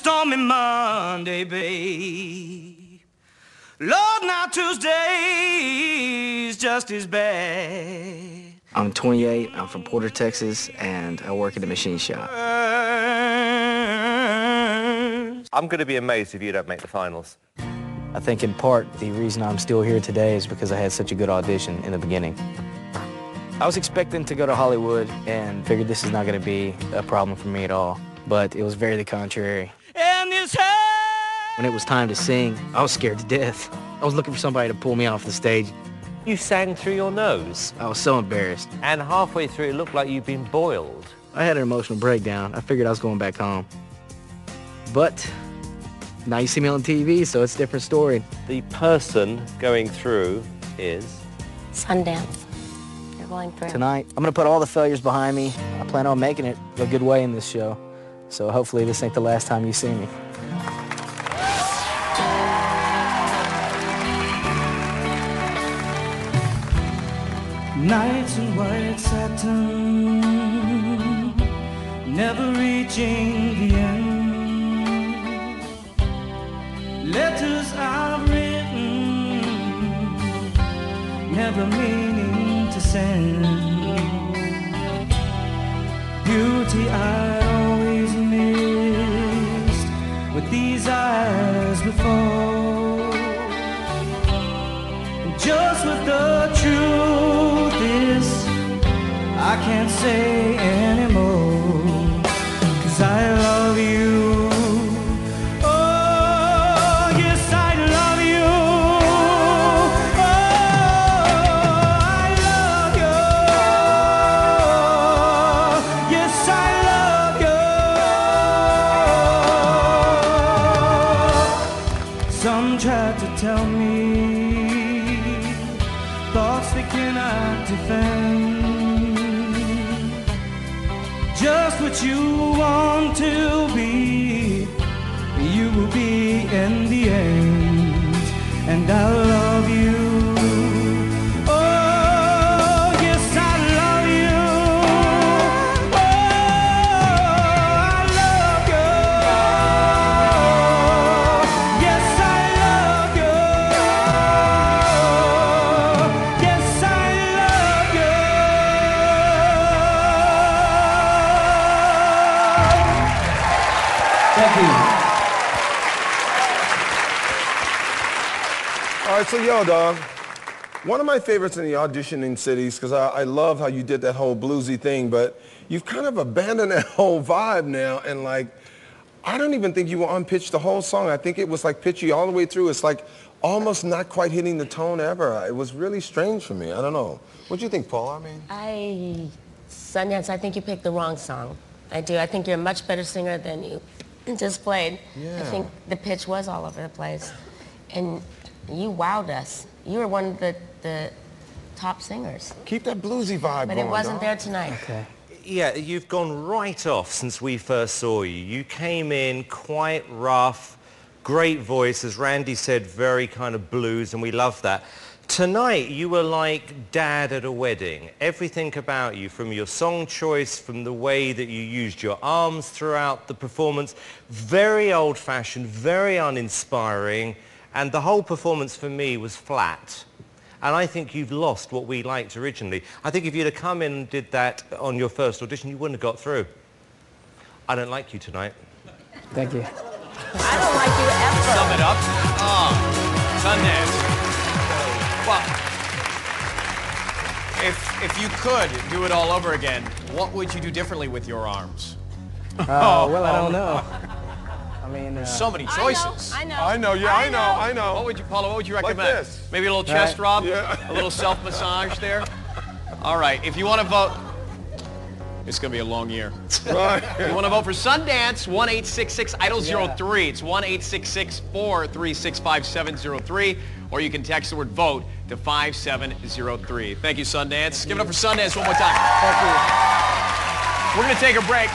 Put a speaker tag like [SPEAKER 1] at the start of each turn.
[SPEAKER 1] stormy Monday, babe. Lord, now Tuesday's just as bad.
[SPEAKER 2] I'm 28, I'm from Porter, Texas, and I work at a machine shop.
[SPEAKER 3] I'm going to be amazed if you don't make the finals.
[SPEAKER 2] I think in part the reason I'm still here today is because I had such a good audition in the beginning. I was expecting to go to Hollywood and figured this is not going to be a problem for me at all, but it was very the contrary.
[SPEAKER 1] And this
[SPEAKER 2] When it was time to sing, I was scared to death. I was looking for somebody to pull me off the stage.
[SPEAKER 3] You sang through your nose,
[SPEAKER 2] I was so embarrassed.
[SPEAKER 3] and halfway through it looked like you'd been boiled.
[SPEAKER 2] I had an emotional breakdown. I figured I was going back home. But now you see me on TV, so it's a different story.
[SPEAKER 3] The person going through is...
[SPEAKER 4] Sundance. You're going through.
[SPEAKER 2] Tonight, I'm gonna put all the failures behind me. I plan on making it a good way in this show. So hopefully this ain't the last time you see me.
[SPEAKER 1] Nights in white satin, never reaching the end. Letters I've written, never meaning to send. Beauty I Just what the truth is, I can't say anymore. Cause I love you. Oh, yes, I love you. Oh, I love you. Yes, I love you. Some try to tell me thoughts they cannot defend. Just what you want to be, you will be in the end. And I love
[SPEAKER 5] All right, so yo, dog. One of my favorites in the auditioning cities, because I, I love how you did that whole bluesy thing, but you've kind of abandoned that whole vibe now, and like, I don't even think you were on pitch the whole song. I think it was like pitchy all the way through. It's like almost not quite hitting the tone ever. It was really strange for me. I don't know. What do you think, Paul? I mean,
[SPEAKER 4] I, Sundance, I think you picked the wrong song. I do. I think you're a much better singer than you just played. I think the pitch was all over the place. And you wowed us. You were one of the, the top singers.
[SPEAKER 5] keep that bluesy vibe
[SPEAKER 4] But
[SPEAKER 5] going.
[SPEAKER 4] it wasn't
[SPEAKER 5] dog.
[SPEAKER 4] there tonight.
[SPEAKER 2] Okay.
[SPEAKER 3] Yeah, you've gone right off since we first saw you. You came in quite rough, great voice, as Randy said, very kind of blues, and we love that. Tonight, you were like dad at a wedding. Everything about you, from your song choice, from the way that you used your arms throughout the performance, very old-fashioned, very uninspiring, and the whole performance for me was flat. And I think you've lost what we liked originally. I think if you'd have come in and did that on your first audition, you wouldn't have got through. I don't like you tonight.
[SPEAKER 2] Thank you.
[SPEAKER 4] I don't like you ever.
[SPEAKER 6] Sum it up. Oh, Sundance. Well, if, if you could do it all over again, what would you do differently with your arms?
[SPEAKER 2] Uh, well, I don't know. I mean, uh,
[SPEAKER 6] So many
[SPEAKER 4] I know,
[SPEAKER 6] choices.
[SPEAKER 4] I know.
[SPEAKER 5] I know, yeah, I know, I know.
[SPEAKER 6] What would you, Paula, what would you
[SPEAKER 5] Like
[SPEAKER 6] recommend?
[SPEAKER 5] this.
[SPEAKER 6] Maybe a little chest
[SPEAKER 2] Right.
[SPEAKER 6] rub?
[SPEAKER 5] Yeah.
[SPEAKER 6] A little self-massage there? All right, if you want to vote, it's going to be a long year.
[SPEAKER 5] Right.
[SPEAKER 6] If you want to vote for Sundance, 1-866-IDOL-03. It's 1-866-436-5703. Or you can text the word VOTE to 5703. Thank you, Sundance. Give it up for Sundance one more time.
[SPEAKER 2] thank you.
[SPEAKER 6] We're going to take a break.